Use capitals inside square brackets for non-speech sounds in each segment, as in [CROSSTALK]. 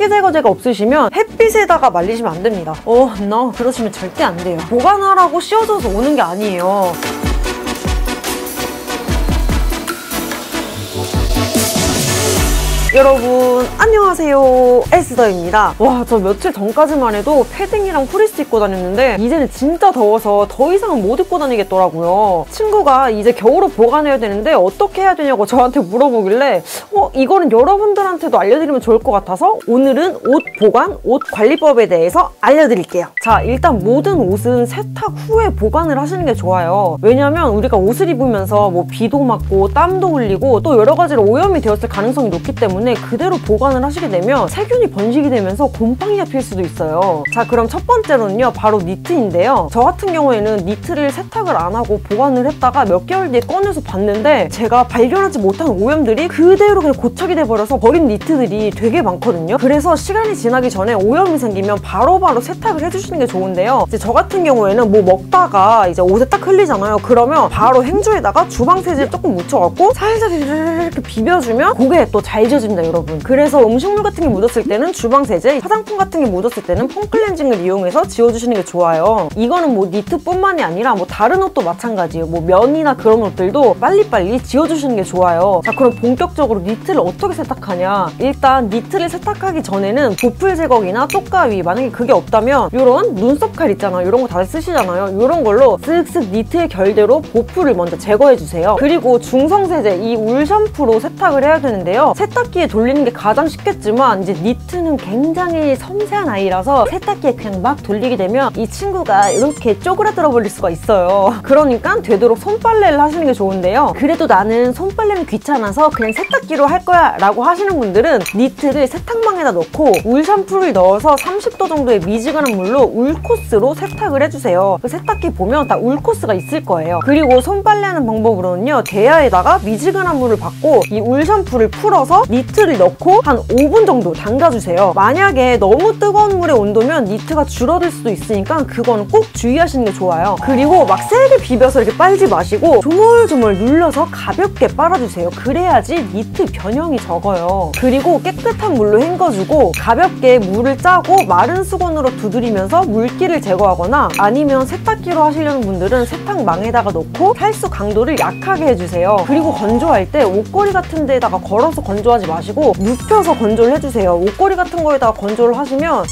습기 제거제가 없으시면 햇빛에다가 말리시면 안 됩니다. 어, 나 그러시면 절대 안 돼요. 보관하라고 씌워져서 오는 게 아니에요. 여러분 안녕하세요. 에스더입니다. 와 저 며칠 전까지만 해도 패딩이랑 프리스 입고 다녔는데 이제는 진짜 더워서 더 이상은 못 입고 다니겠더라고요. 친구가 이제 겨울옷 보관해야 되는데 어떻게 해야 되냐고 저한테 물어보길래 어 이거는 여러분들한테도 알려드리면 좋을 것 같아서 오늘은 옷 보관, 옷 관리법에 대해서 알려드릴게요. 자 일단 모든 옷은 세탁 후에 보관을 하시는 게 좋아요. 왜냐면 우리가 옷을 입으면서 뭐 비도 맞고 땀도 흘리고 또 여러 가지로 오염이 되었을 가능성이 높기 때문에 때문에 그대로 보관을 하시게 되면 세균이 번식이 되면서 곰팡이가 필 수도 있어요. 자 그럼 첫 번째로는요 바로 니트인데요. 저 같은 경우에는 니트를 세탁을 안 하고 보관을 했다가 몇 개월 뒤에 꺼내서 봤는데 제가 발견하지 못한 오염들이 그대로 그냥 고착이 돼버려서 버린 니트들이 되게 많거든요. 그래서 시간이 지나기 전에 오염이 생기면 바로바로 바로 세탁을 해주시는 게 좋은데요. 이제 저 같은 경우에는 뭐 먹다가 이제 옷에 딱 흘리잖아요. 그러면 바로 행주에다가 주방 세제를 조금 묻혀갖고 살살 이렇게 비벼주면 고게 또잘 젖은 있습니다 여러분. 그래서 음식물 같은 게 묻었을 때는 주방 세제 화장품 같은 게 묻었을 때는 폼클렌징을 이용해서 지워주시는 게 좋아요. 이거는 뭐 니트뿐만이 아니라 뭐 다른 옷도 마찬가지예요. 뭐 면이나 그런 옷들도 빨리빨리 지워주시는 게 좋아요. 자 그럼 본격적으로 니트를 어떻게 세탁하냐? 일단 니트를 세탁하기 전에는 보풀 제거기나 쪽가위 만약에 그게 없다면 이런 눈썹 칼 있잖아요. 이런 거 다들 쓰시잖아요. 이런 걸로 쓱쓱 니트의 결대로 보풀을 먼저 제거해주세요. 그리고 중성세제 이 울 샴푸로 세탁을 해야 되는데요. 세탁기 세탁기에 돌리는 게 가장 쉽겠지만 이제 니트는 굉장히 섬세한 아이라서 세탁기에 그냥 막 돌리게 되면 이 친구가 이렇게 쪼그라들어 버릴 수가 있어요. 그러니까 되도록 손빨래를 하시는 게 좋은데요. 그래도 나는 손빨래는 귀찮아서 그냥 세탁기로 할 거야 라고 하시는 분들은 니트를 세탁망에다 넣고 울 샴푸를 넣어서 30도 정도의 미지근한 물로 울 코스로 세탁을 해주세요. 그 세탁기 보면 다 울 코스가 있을 거예요. 그리고 손빨래하는 방법으로는요. 대야에다가 미지근한 물을 받고 이 울 샴푸를 풀어서 니트 니트를 넣고 한 5분 정도 담가주세요. 만약에 너무 뜨거운 물의 온도면 니트가 줄어들 수도 있으니까 그거는 꼭 주의하시는 게 좋아요. 그리고 막 세게 비벼서 이렇게 빨지 마시고 조물조물 눌러서 가볍게 빨아주세요. 그래야지 니트 변형이 적어요. 그리고 깨끗한 물로 헹궈주고 가볍게 물을 짜고 마른 수건으로 두드리면서 물기를 제거하거나 아니면 세탁기로 하시려는 분들은 세탁망에다가 넣고 탈수 강도를 약하게 해주세요. 그리고 건조할 때 옷걸이 같은 데다가 걸어서 건조하지 마시고 마시고 눕혀서 건조를 해주세요. 옷걸이 같은 거에다가 건조를 하시면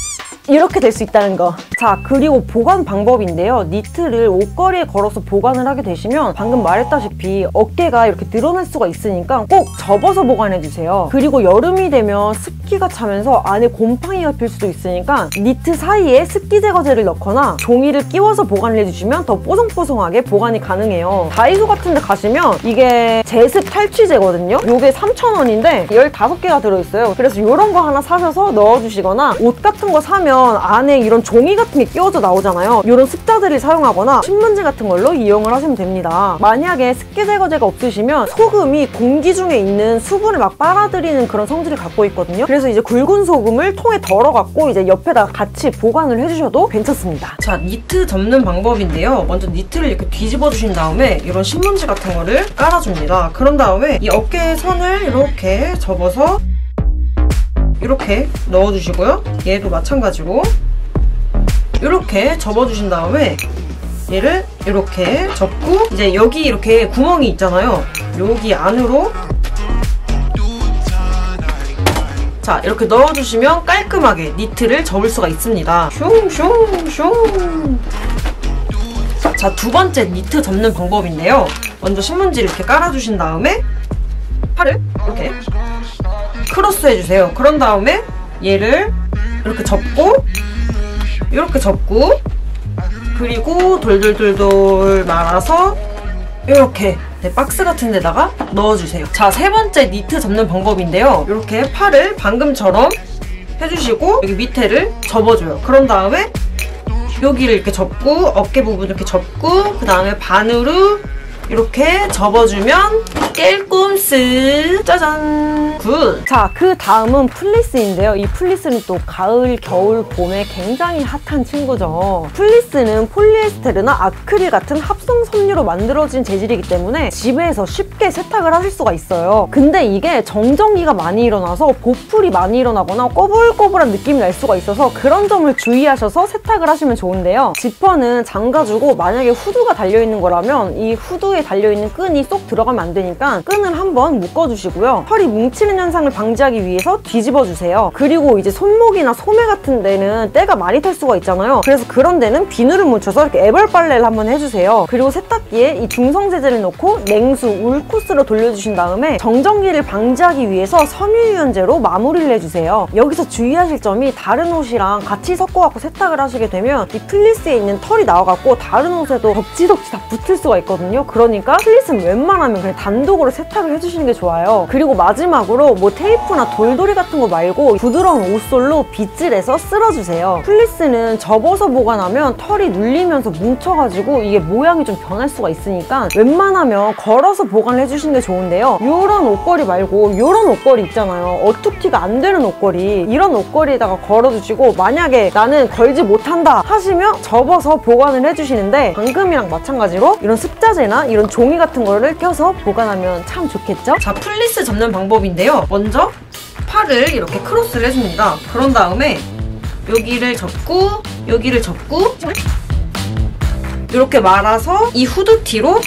이렇게 될 수 있다는 거. 자, 그리고 보관 방법인데요. 니트를 옷걸이에 걸어서 보관을 하게 되시면 방금 말했다시피 어깨가 이렇게 늘어날 수가 있으니까 꼭 접어서 보관해주세요. 그리고 여름이 되면 습 기가 차면서 안에 곰팡이가 필 수도 있으니까 니트 사이에 습기 제거제를 넣거나 종이를 끼워서 보관을 해주시면 더 뽀송뽀송하게 보관이 가능해요. 다이소 같은 데 가시면 이게 제습 탈취제거든요. 이게 3,000원인데 15개가 들어있어요. 그래서 이런 거 하나 사셔서 넣어주시거나 옷 같은 거 사면 안에 이런 종이 같은 게 끼워져 나오잖아요. 이런 습자들을 사용하거나 신문지 같은 걸로 이용을 하시면 됩니다. 만약에 습기 제거제가 없으시면 소금이 공기 중에 있는 수분을 막 빨아들이는 그런 성질을 갖고 있거든요. 그래서 이제 굵은 소금을 통에 덜어갖고 이제 옆에다 같이 보관을 해주셔도 괜찮습니다. 자, 니트 접는 방법인데요. 먼저 니트를 이렇게 뒤집어 주신 다음에 이런 신문지 같은 거를 깔아줍니다. 그런 다음에 이 어깨 선을 이렇게 접어서 이렇게 넣어주시고요. 얘도 마찬가지로 이렇게 접어주신 다음에 얘를 이렇게 접고 이제 여기 이렇게 구멍이 있잖아요. 여기 안으로 자 이렇게 넣어주시면 깔끔하게 니트를 접을 수가 있습니다. 슝슝슝 자 두 번째 니트 접는 방법인데요. 먼저 신문지를 이렇게 깔아주신 다음에 팔을 이렇게 크로스 해주세요. 그런 다음에 얘를 이렇게 접고 이렇게 접고 그리고 돌돌돌돌 말아서 이렇게 네, 박스 같은 데다가 넣어주세요. 자, 세 번째 니트 접는 방법인데요. 이렇게 팔을 방금처럼 해주시고 여기 밑에를 접어줘요. 그런 다음에 여기를 이렇게 접고 어깨 부분 이렇게 접고 그 다음에 반으로 이렇게 접어주면 깔끔스 짜잔 good! 자, 그 다음은 플리스인데요. 이 플리스는 또 가을, 겨울, 봄에 굉장히 핫한 친구죠. 플리스는 폴리에스테르나 아크릴 같은 합성 섬유로 만들어진 재질이기 때문에 집에서 쉽게 세탁을 하실 수가 있어요. 근데 이게 정전기가 많이 일어나서 보풀이 많이 일어나거나 꼬불꼬불한 느낌이 날 수가 있어서 그런 점을 주의하셔서 세탁을 하시면 좋은데요. 지퍼는 잠가주고 만약에 후드가 달려있는 거라면 이 후드에 달려있는 끈이 쏙 들어가면 안 되니까 끈을 한번 묶어주시고요. 털이 뭉치는 현상을 방지하기 위해서 뒤집어주세요. 그리고 이제 손목이나 소매 같은 데는 때가 많이 탈 수가 있잖아요. 그래서 그런 데는 비누를 묻혀서 이렇게 애벌 빨래를 한번 해주세요. 그리고 세탁기에 이 중성세제를 넣고 냉수, 울 코스로 돌려주신 다음에 정전기를 방지하기 위해서 섬유유연제로 마무리를 해주세요. 여기서 주의하실 점이 다른 옷이랑 같이 섞어갖고 세탁을 하시게 되면 이 플리스에 있는 털이 나와갖고 다른 옷에도 덕지덕지 다 붙을 수가 있거든요. 그러니까 플리스는 웬만하면 그냥 단독 으로 세탁을 해주시는 게 좋아요. 그리고 마지막으로 뭐 테이프나 돌돌이 같은 거 말고 부드러운 옷솔로 빗질해서 쓸어주세요. 플리스는 접어서 보관하면 털이 눌리면서 뭉쳐가지고 이게 모양이 좀 변할 수가 있으니까 웬만하면 걸어서 보관을 해주시는 게 좋은데요. 이런 옷걸이 말고 이런 옷걸이 있잖아요. 어툭튀가 안 되는 옷걸이 이런 옷걸이에다가 걸어주시고 만약에 나는 걸지 못한다 하시면 접어서 보관을 해주시는데 방금이랑 마찬가지로 이런 습자지나 이런 종이 같은 거를 껴서 보관하면 참 좋겠죠? 자, 플리스 접는 방법인데요. 먼저 팔을 이렇게 크로스를 해줍니다. 그런 다음에 여기를 접고 여기를 접고 이렇게 말아서 이 후드티로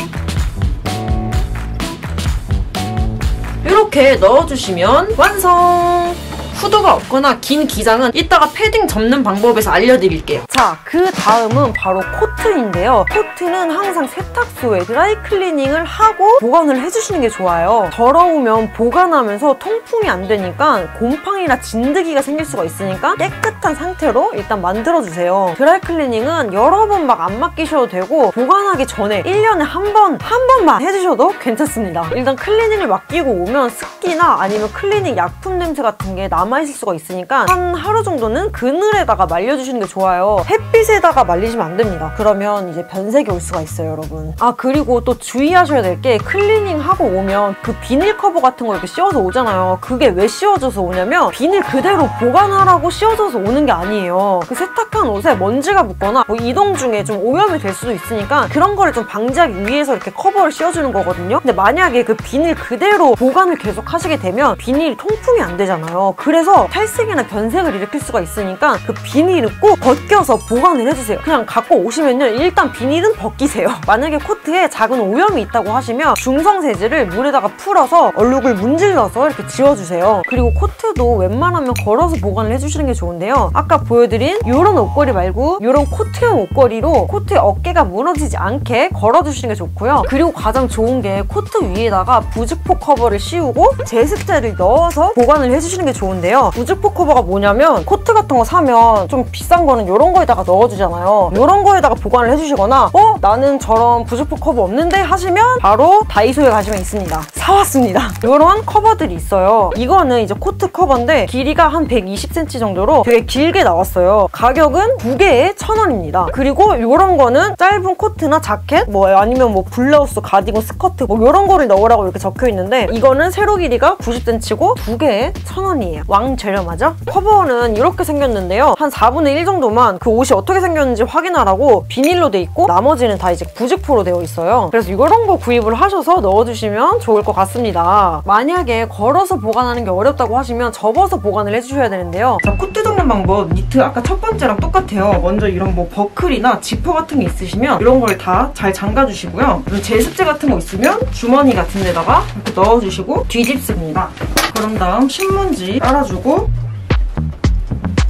이렇게 넣어주시면 완성! 후드가 없거나 긴 기장은 이따가 패딩 접는 방법에서 알려드릴게요. 자, 그 다음은 바로 코트인데요. 코트는 항상 세탁소에 드라이 클리닝을 하고 보관을 해주시는 게 좋아요. 더러우면 보관하면서 통풍이 안 되니까 곰팡이나 진드기가 생길 수가 있으니까 깨끗한 상태로 일단 만들어주세요. 드라이 클리닝은 여러 번 막 안 맡기셔도 되고 보관하기 전에 1년에 한 번, 한 번만 해주셔도 괜찮습니다. 일단 클리닝을 맡기고 오면 습기나 아니면 클리닝 약품 냄새 같은 게 남아 남아있을 수가 있으니까 한 하루 정도는 그늘에다가 말려주시는 게 좋아요. 햇 빛에다가 말리시면 안 됩니다. 그러면 이제 변색이 올 수가 있어요, 여러분. 아, 그리고 또 주의하셔야 될 게 클리닝 하고 오면 그 비닐 커버 같은 거 이렇게 씌워서 오잖아요. 그게 왜 씌워져서 오냐면 비닐 그대로 보관하라고 씌워져서 오는 게 아니에요. 그 세탁한 옷에 먼지가 묻거나 뭐 이동 중에 좀 오염이 될 수도 있으니까 그런 거를 좀 방지하기 위해서 이렇게 커버를 씌워주는 거거든요. 근데 만약에 그 비닐 그대로 보관을 계속 하시게 되면 비닐이 통풍이 안 되잖아요. 그래서 탈색이나 변색을 일으킬 수가 있으니까 그 비닐을 꼭 벗겨서 보관 을 해주세요. 그냥 갖고 오시면요. 일단 비닐은 벗기세요. [LAUGHS] 만약에 코트에 작은 오염이 있다고 하시면 중성 세제를 물에다가 풀어서 얼룩을 문질러서 이렇게 지워주세요. 그리고 코트도 웬만하면 걸어서 보관을 해주시는 게 좋은데요. 아까 보여드린 이런 옷걸이 말고 이런 코트형 옷걸이로 코트의 어깨가 무너지지 않게 걸어주시는 게 좋고요. 그리고 가장 좋은 게 코트 위에다가 부직포 커버를 씌우고 제습제를 넣어서 보관을 해주시는 게 좋은데요. 부직포 커버가 뭐냐면 코트 같은 거 사면 좀 비싼 거는 이런 거에다가 넣어주잖아요. 이런 거에다가 보관을 해주시거나 어? 나는 저런 부직포 커버 없는데 하시면 바로 다이소에 가시면 있습니다. 사왔습니다. [LAUGHS] 이런 커버들이 있어요. 이거는 이제 코트 커버인데 길이가 한 120cm 정도로 되게 길게 나왔어요. 가격은 2개에 1,000원입니다. 그리고 이런 거는 짧은 코트나 자켓 뭐 아니면 뭐 블라우스, 가디건, 스커트 뭐 이런 거를 넣으라고 이렇게 적혀 있는데 이거는 세로 길이가 90cm고 2개에 1,000원이에요. 왕 저렴하죠? 커버는 이렇게 생겼는데요. 한 4분의 1 정도만 그 옷이 어떻게 생겼는지 확인하라고 비닐로 돼 있고 나머지는 다 이제 부직포로 되어 있어요. 그래서 이런 거 구입을 하셔서 넣어주시면 좋을 것 같습니다. 만약에 걸어서 보관하는 게 어렵다고 하시면 접어서 보관을 해주셔야 되는데요. 자, 코트 접는 방법 니트 아까 첫 번째랑 똑같아요. 먼저 이런 뭐 버클이나 지퍼 같은 게 있으시면 이런 걸 다 잘 잠가주시고요. 제습제 같은 거 있으면 주머니 같은 데다가 이렇게 넣어주시고 뒤집습니다. 그런 다음 신문지 깔아주고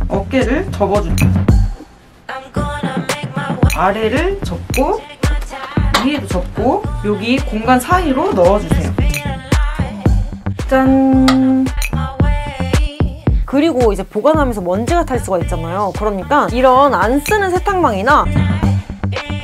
어깨를 접어줍니다. 아래를 접고 위에도 접고 여기 공간 사이로 넣어주세요. 짠! 그리고 이제 보관하면서 먼지가 탈 수가 있잖아요. 그러니까 이런 안 쓰는 세탁망이나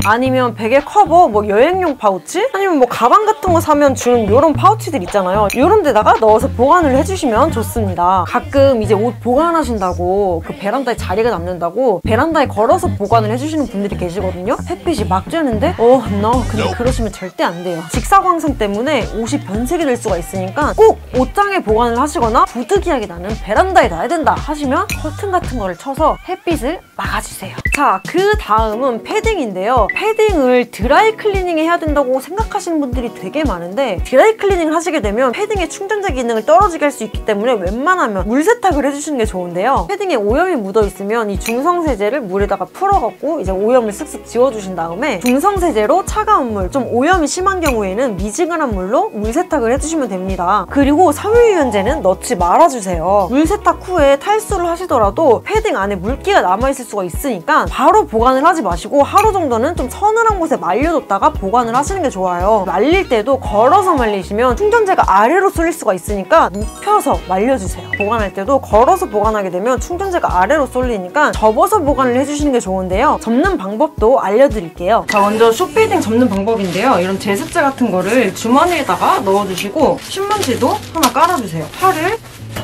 아니면 베개 커버, 뭐 여행용 파우치, 아니면 뭐 가방 같은 거 사면 주는 이런 파우치들 있잖아요. 이런 데다가 넣어서 보관을 해주시면 좋습니다. 가끔 이제 옷 보관하신다고 그 베란다에 자리가 남는다고 베란다에 걸어서 보관을 해주시는 분들이 계시거든요. 햇빛이 막 쬐는데 어, no. 근데 그러시면 절대 안 돼요. 직사광선 때문에 옷이 변색이 될 수가 있으니까 꼭 옷장에 보관을 하시거나 부득이하게 나는 베란다에 놔야 된다 하시면 커튼 같은 거를 쳐서 햇빛을 막아주세요. 자, 그 다음은 패딩인데요. 패딩을 드라이 클리닝 해야 된다고 생각하시는 분들이 되게 많은데 드라이 클리닝을 하시게 되면 패딩의 충전자 기능을 떨어지게 할 수 있기 때문에 웬만하면 물 세탁을 해주시는 게 좋은데요. 패딩에 오염이 묻어 있으면 이 중성세제를 물에다가 풀어갖고 이제 오염을 쓱쓱 지워주신 다음에 중성세제로 차가운 물, 좀 오염이 심한 경우에는 미지근한 물로 물 세탁을 해주시면 됩니다. 그리고 섬유유연제는 넣지 말아주세요. 물 세탁 후에 탈수를 하시더라도 패딩 안에 물기가 남아있을 수가 있으니까 바로 보관을 하지 마시고 하루 정도는 좀 서늘한 곳에 말려뒀다가 보관을 하시는 게 좋아요. 말릴 때도 걸어서 말리시면 충전재가 아래로 쏠릴 수가 있으니까 눕혀서 말려주세요. 보관할 때도 걸어서 보관하게 되면 충전재가 아래로 쏠리니까 접어서 보관을 해주시는 게 좋은데요. 접는 방법도 알려드릴게요. 자, 먼저 쇼패딩 접는 방법인데요. 이런 제습제 같은 거를 주머니에다가 넣어주시고 신문지도 하나 깔아주세요. 팔을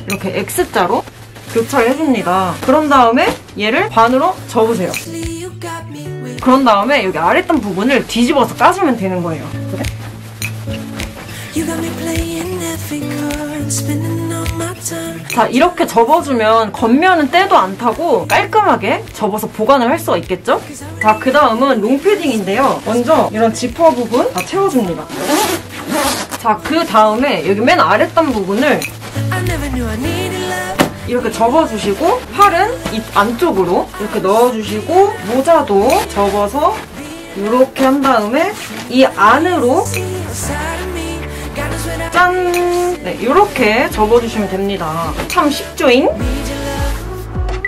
이렇게 X자로 교차해줍니다. 그런 다음에 얘를 반으로 접으세요. 그런 다음에 여기 아랫단 부분을 뒤집어서 까주면 되는 거예요. 그래? 자 이렇게 접어주면 겉면은 때도 안 타고 깔끔하게 접어서 보관을 할 수가 있겠죠? 자 그 다음은 롱패딩인데요. 먼저 이런 지퍼 부분 다 채워줍니다. 자 그 다음에 여기 맨 아랫단 부분을 이렇게 접어주시고 팔은 이 안쪽으로 이렇게 넣어주시고 모자도 접어서 이렇게 한 다음에 이 안으로 짠! 네, 이렇게 접어주시면 됩니다. 참 쉽죠잉?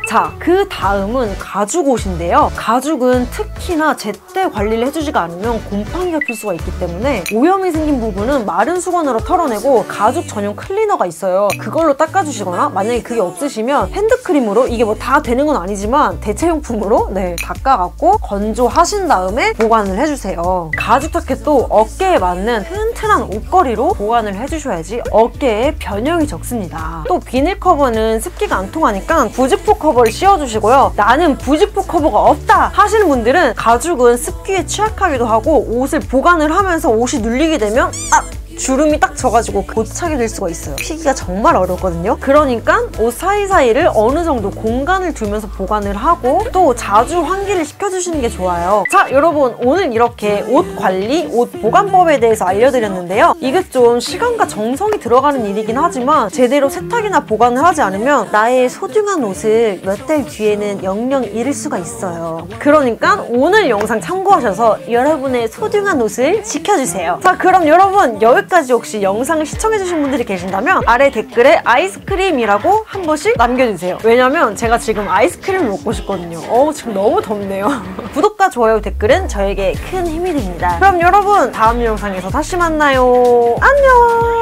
자, 그 다음은 가죽 옷인데요. 가죽은 특히나 제때 관리를 해주지가 않으면 곰팡이가 필 수가 있기 때문에 오염이 생긴 부분은 마른 수건으로 털어내고 가죽 전용 클리너가 있어요. 그걸로 닦아주시거나 만약에 그게 없으시면 핸드크림으로 이게 뭐 다 되는 건 아니지만 대체용품으로 네, 닦아갖고 건조하신 다음에 보관을 해주세요. 가죽 자켓도 어깨에 맞는 튼튼한 옷걸이로 보관을 해주셔야지 어깨에 변형이 적습니다. 또 비닐 커버는 습기가 안 통하니까 부직포 커버 를 씌워주시고요. 나는 부직포 커버가 없다 하시는 분들은 가죽은 습기에 취약하기도 하고 옷을 보관을 하면서 옷이 눌리게 되면 아! 주름이 딱 져가지고 고착이 될 수가 있어요. 피기가 정말 어렵거든요. 그러니까 옷 사이사이를 어느 정도 공간을 두면서 보관을 하고 또 자주 환기를 시켜주시는 게 좋아요. 자, 여러분 오늘 이렇게 옷 관리, 옷 보관법에 대해서 알려드렸는데요. 이게 좀 시간과 정성이 들어가는 일이긴 하지만 제대로 세탁이나 보관을 하지 않으면 나의 소중한 옷을 몇 달 뒤에는 영영 잃을 수가 있어요. 그러니까 오늘 영상 참고하셔서 여러분의 소중한 옷을 지켜주세요. 자, 그럼 여러분 여기까지 혹시 영상을 시청해주신 분들이 계신다면 아래 댓글에 아이스크림이라고 한 번씩 남겨주세요. 왜냐면 제가 지금 아이스크림을 먹고 싶거든요. 어우, 지금 너무 덥네요. [LAUGHS] 구독과 좋아요 댓글은 저에게 큰 힘이 됩니다. 그럼 여러분 다음 영상에서 다시 만나요. 안녕!